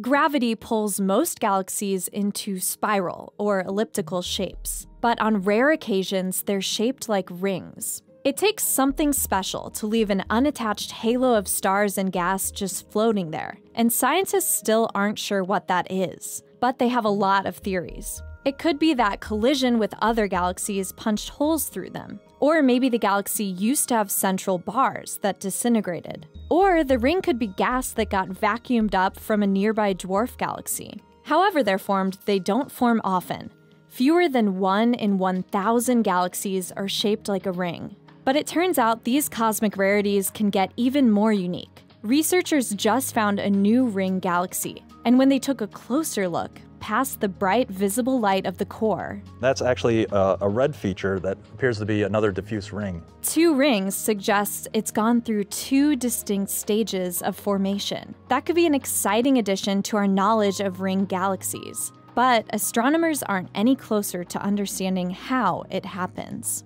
Gravity pulls most galaxies into spiral or elliptical shapes, but on rare occasions, they're shaped like rings. It takes something special to leave an unattached halo of stars and gas just floating there, and scientists still aren't sure what that is, but they have a lot of theories. It could be that collision with other galaxies punched holes through them. Or maybe the galaxy used to have central bars that disintegrated. Or the ring could be gas that got vacuumed up from a nearby dwarf galaxy. However, they're formed, they don't form often. Fewer than 1 in 1,000 galaxies are shaped like a ring. But it turns out these cosmic rarities can get even more unique. Researchers just found a new ring galaxy, and when they took a closer look, past the bright visible light of the core. That's actually a, a, red feature that appears to be another diffuse ring. Two rings suggests it's gone through two distinct stages of formation. That could be an exciting addition to our knowledge of ring galaxies. But astronomers aren't any closer to understanding how it happens.